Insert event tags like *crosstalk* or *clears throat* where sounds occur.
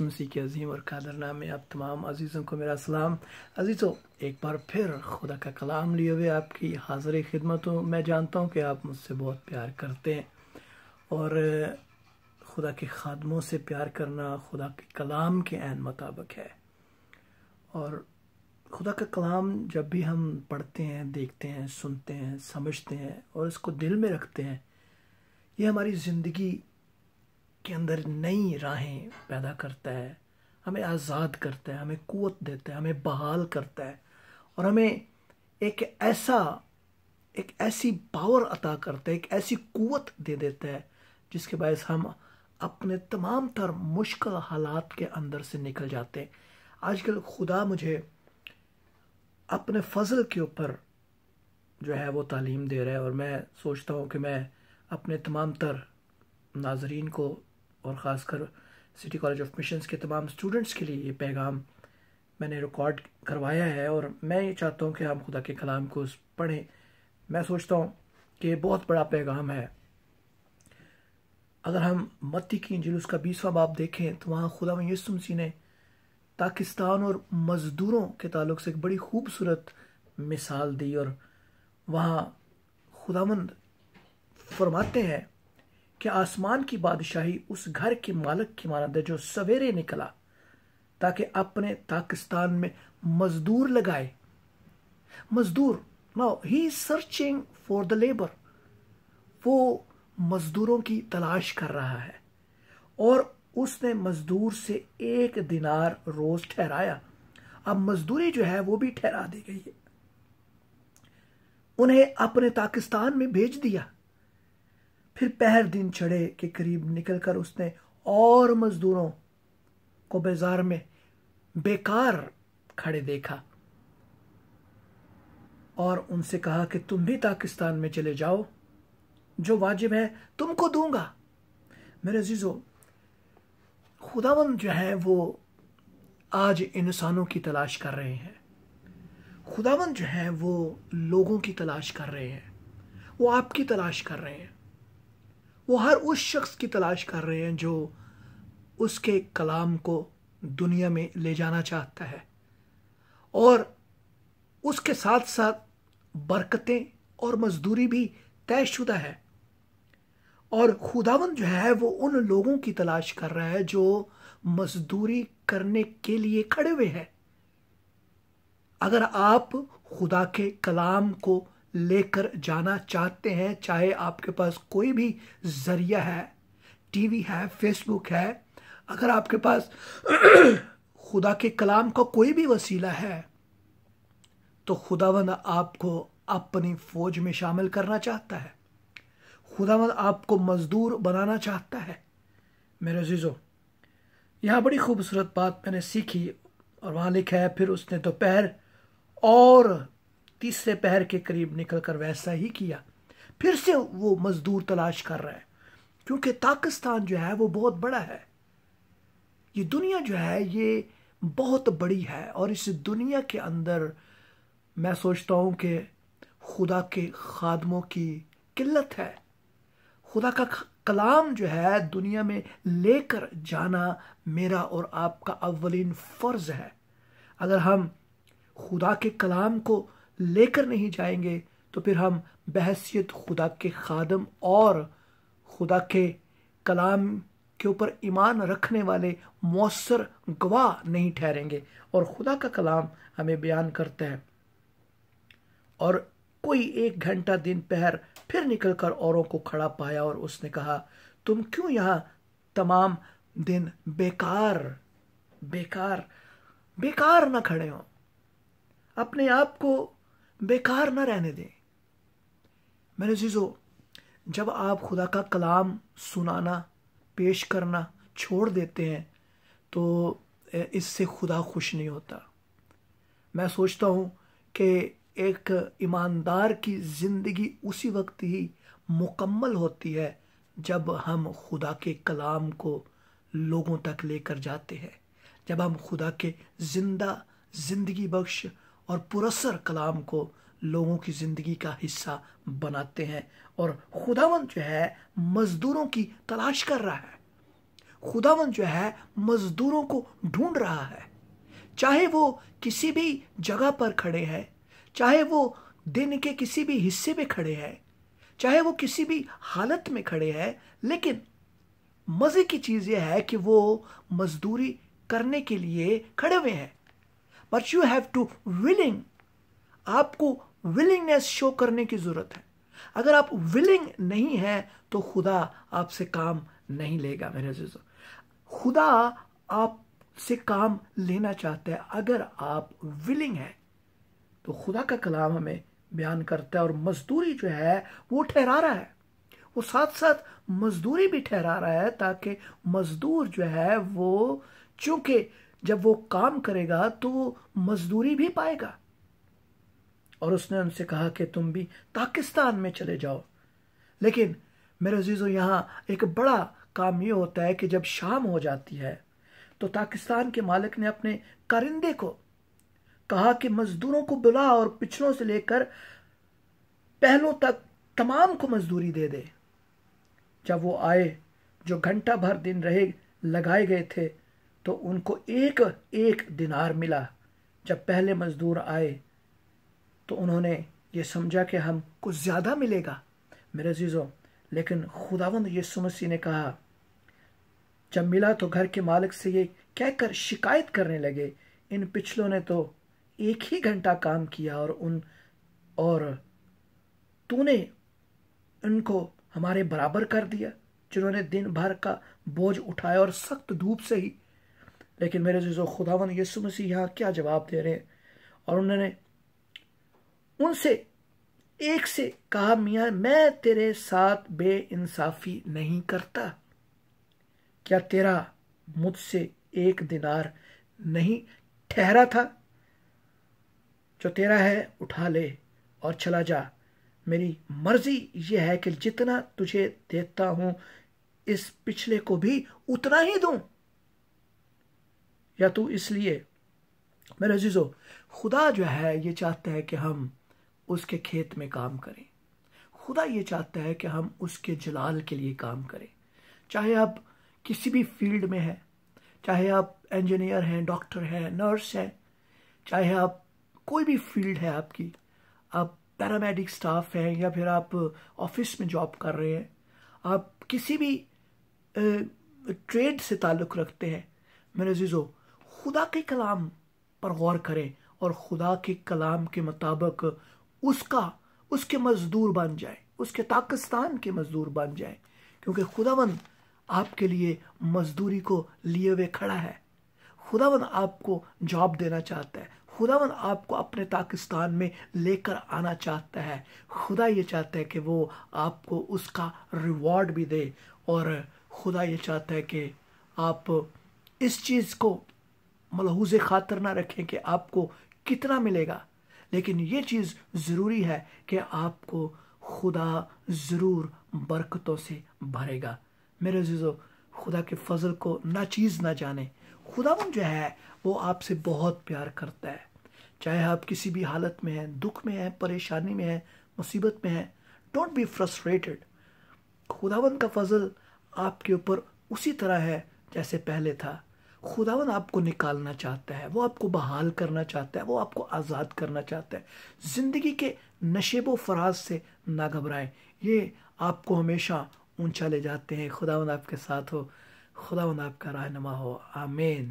یسو مسیح کے عظیم اور قادر نام میں آپ تمام عزیزوں کو میرا سلام. عزیزوں ایک بار پھر خدا کا کلام لیے ہوئے آپ کی حاضر خدمت ہوں میں جانتا ہوں کہ آپ مجھ سے بہت پیار کرتے ہیں اور خدا کے خادموں سے پیار کرنا خدا کے کلام کے عین مطابق ہے اور خدا کا کلام جب بھی ہم پڑھتے ہیں، دیکھتے ہیں، سنتے ہیں، سمجھتے ہیں اور اس کو دل میں رکھتے ہیں، یہ ہماری زندگی کے اندر نئی راہیں پیدا کرتا ہے، ہمیں آزاد کرتا ہے، ہمیں قوت دیتا ہے، ہمیں بحال کرتا ہے اور ہمیں ایک ایسا، ایک ایسی پاور عطا کرتا ہے، ایک ایسی قوت دے دیتا ہے جس کے باعث ہم اپنے تمام تر مشکل حالات کے اندر سے نکل جاتے ہیں۔ آج کل خدا مجھے اپنے فضل کے اوپر جو ہے وہ تعلیم دے رہا ہے اور میں سوچتا ہوں کہ میں اپنے تمام تر ناظرین کو اور خاص کر سٹی کالج آف مشنز کے تمام اسٹوڈنٹس کے لیے یہ پیغام میں نے ریکارڈ کروایا ہے اور میں یہ چاہتا ہوں کہ ہم خدا کے کلام کو پڑھیں۔ میں سوچتا ہوں کہ یہ بہت بڑا پیغام ہے۔ اگر ہم متی کی انجل اس کا بیسواں باب دیکھیں تو وہاں خدا میں یسو مسیح نے پاکستان اور مزدوروں کے تعلق سے ایک بڑی خوبصورت مثال دی اور وہاں خداوند فرماتے ہیں کہ آسمان کی بادشاہی اس گھر کے مالک کی مانند ہے جو سویرے نکلا، تاکہ اپنے پاکستان میں مزدور لگائے۔ مزدور نو ہی سرچنگ فار دا لیبر وہ مزدوروں کی تلاش کر رہا ہے۔ اور اس نے مزدور سے ایک دینار روز ٹھہرایا۔ اب مزدوری جو ہے وہ بھی ٹھہرا دی گئی ہے۔ انہیں اپنے پاکستان میں بھیج دیا۔ پھر پہر دن چڑھے کے قریب نکل کر اس نے اور مزدوروں کو بازار میں بیکار کھڑے دیکھا اور ان سے کہا کہ تم بھی پاکستان میں چلے جاؤ، جو واجب ہے تم کو دوں گا۔ میرے عزیزو خداون جو ہے وہ آج انسانوں کی تلاش کر رہے ہیں۔ خداون جو ہے وہ لوگوں کی تلاش کر رہے ہیں۔ وہ آپ کی تلاش کر رہے ہیں۔ وہ ہر اس شخص کی تلاش کر رہے ہیں جو اس کے کلام کو دنیا میں لے جانا چاہتا ہے اور اس کے ساتھ ساتھ برکتیں اور مزدوری بھی طے شدہ ہے اور خداون جو ہے وہ ان لوگوں کی تلاش کر رہا ہے جو مزدوری کرنے کے لیے کھڑے ہوئے ہیں۔ اگر آپ خدا کے کلام کو لے کر جانا چاہتے ہیں، چاہے آپ کے پاس کوئی بھی ذریعہ ہے، ٹی وی ہے، فیس بک ہے، اگر آپ کے پاس *clears throat* خدا کے کلام کا کوئی بھی وسیلہ ہے، تو خدا وند آپ کو اپنی فوج میں شامل کرنا چاہتا ہے۔ خدا وند آپ کو مزدور بنانا چاہتا ہے۔ میرے عزیزو، یہاں بڑی خوبصورت بات میں نے سیکھی اور وہاں لکھا ہے، پھر اس نے دوپہر اور تیسرے پہر کے قریب نکل کر ویسا ہی کیا۔ پھر سے وہ مزدور تلاش کر رہا ہے، کیونکہ پاکستان جو ہے وہ بہت بڑا ہے۔ یہ دنیا جو ہے، یہ بہت بڑی ہے اور اس دنیا کے اندر میں سوچتا ہوں کہ خدا کے خادموں کی قلت ہے۔ خدا کا کلام جو ہے دنیا میں لے کر جانا میرا اور آپ کا اولین فرض ہے۔ اگر ہم خدا کے کلام کو لے کر نہیں جائیں گے، تو پھر ہم بحثیت خدا کے خادم اور خدا کے کلام کے اوپر ایمان رکھنے والے مؤثر گواہ نہیں ٹھہریں گے۔ اور خدا کا کلام ہمیں بیان کرتا ہے۔ اور کوئی ایک گھنٹہ دن پہر پھر نکل کر اوروں کو کھڑا پایا اور اس نے کہا، تم کیوں یہاں تمام دن بیکار بیکار بیکار نہ کھڑے ہو؟ اپنے آپ کو بیکار نہ رہنے دیں۔ میرے عزیزو، جب آپ خدا کا کلام سنانا، پیش کرنا چھوڑ دیتے ہیں، تو اس سے خدا خوش نہیں ہوتا۔ میں سوچتا ہوں کہ ایک ایماندار کی زندگی اسی وقت ہی مکمل ہوتی ہے، جب ہم خدا کے کلام کو لوگوں تک لے کر جاتے ہیں۔ جب ہم خدا کے زندہ زندگی بخش اور پرسر کلام کو لوگوں کی زندگی کا حصہ بناتے ہیں اور خداون جو ہے مزدوروں کی تلاش کر رہا ہے۔ خداون جو ہے مزدوروں کو ڈھونڈ رہا ہے۔ چاہے وہ کسی بھی جگہ پر کھڑے ہیں، چاہے وہ دن کے کسی بھی حصے میں کھڑے ہیں، چاہے وہ کسی بھی حالت میں کھڑے ہیں، لیکن مزے کی چیز یہ ہے کہ وہ مزدوری کرنے کے لیے کھڑے ہوئے ہیں۔ But you have to willing آپ کو ولنگنیس شو کرنے کی ضرورت ہے اگر آپ ولنگ نہیں ہیں تو خدا آپ سے کام نہیں لے گا میرے عزیزو خدا آپ سے کام لینا چاہتا ہے اگر آپ ولنگ ہیں تو خدا کا کلام ہمیں بیان کرتا ہے اور مزدوری جو ہے وہ ٹھہرا رہا ہے. وہ ساتھ ساتھ مزدوری بھی ٹھہرا رہا ہے، تاکہ مزدور جو ہے، وہ چونکہ جب وہ کام کرے گا تو وہ مزدوری بھی پائے گا۔ اور اس نے ان سے کہا کہ تم بھی پاکستان میں چلے جاؤ۔ لیکن میرے عزیزو، یہاں ایک بڑا کام یہ ہوتا ہے کہ جب شام ہو جاتی ہے تو پاکستان کے مالک نے اپنے کرندے کو کہا کہ مزدوروں کو بلا اور پچھلوں سے لے کر پہلوں تک تمام کو مزدوری دے دے۔ جب وہ آئے، جو گھنٹہ بھر دن رہے، لگائے گئے تھے تو ان کو ایک ایک دنار ملا۔ جب پہلے مزدور آئے تو انہوں نے یہ سمجھا کہ ہم کو زیادہ ملے گا۔ میرے عزیزوں، لیکن خداوند یسو مسیح نے کہا، جب ملا تو گھر کے مالک سے یہ کہہ کر شکایت کرنے لگے۔ ان پچھلوں نے تو ایک ہی گھنٹہ کام کیا اور ان، اور تو نے ان کو ہمارے برابر کر دیا، جنہوں نے دن بھر کا بوجھ اٹھایا اور سخت دھوپ سے ہی لیکن میرے عزیزو خداون یسو مسیح یہاں کیا جواب دے رہے ہیں؟ اور انہوں نے ان سے ایک سے کہا، میاں، میں تیرے ساتھ بے انصافی نہیں کرتا۔ کیا تیرا مجھ سے ایک دنار نہیں ٹھہرا تھا؟ جو تیرا ہے، اٹھا لے اور چلا جا۔ میری مرضی یہ ہے کہ جتنا تجھے دیتا ہوں، اس پچھلے کو بھی اتنا ہی دوں۔ یا تو اس لیے، میرے عزیزو، خدا جو ہے یہ چاہتا ہے کہ ہم اس کے کھیت میں کام کریں۔ خدا یہ چاہتا ہے کہ ہم اس کے جلال کے لیے کام کریں۔ چاہے آپ کسی بھی فیلڈ میں ہیں، چاہے آپ انجینئر ہیں، ڈاکٹر ہیں، نرس ہیں، چاہے آپ کوئی بھی فیلڈ ہے آپ کی، آپ پیرامیڈک سٹاف ہیں یا پھر آپ آفس میں جاب کر رہے ہیں، آپ کسی بھی ٹریڈ سے تعلق رکھتے ہیں۔ میرے عزیزو خدا کے کلام پر غور کریں اور خدا کے کلام کے مطابق اس کا، اس کے مزدور بن جائے اس کے پاکستان کے مزدور بن جائے کیونکہ خداون آپ کے لیے مزدوری کو لیے ہوئے کھڑا ہے۔ خداون آپ کو جاب دینا چاہتا ہے۔ خداون آپ کو اپنے پاکستان میں لے کر آنا چاہتا ہے۔ خدا یہ چاہتا ہے کہ وہ آپ کو اس کا ریوارڈ بھی دے اور خدا یہ چاہتا ہے کہ آپ اس چیز کو ملحوظ خاطر نہ رکھیں کہ آپ کو کتنا ملے گا۔ لیکن یہ چیز ضروری ہے کہ آپ کو خدا ضرور برکتوں سے بھرے گا۔ میرے عزیزو، خدا کے فضل کو نہ چیز نہ جانے۔ خدا جو ہے، وہ آپ سے بہت پیار کرتا ہے۔ چاہے آپ کسی بھی حالت میں ہیں، دکھ میں ہیں، پریشانی میں ہیں، مصیبت میں ہیں ڈونٹ بی فرسٹریٹڈ خداون کا فضل آپ کے اوپر اسی طرح ہے جیسے پہلے تھا۔ خداون آپ کو نکالنا چاہتا ہے، وہ آپ کو بحال کرنا چاہتا ہے، وہ آپ کو آزاد کرنا چاہتا ہے۔ زندگی کے نشیب و فراز سے نہ گھبرائیں۔ یہ آپ کو ہمیشہ اونچا لے جاتے ہیں۔ خداون آپ کے ساتھ ہو۔ خداون آپ کا رہنما ہو۔ آمین۔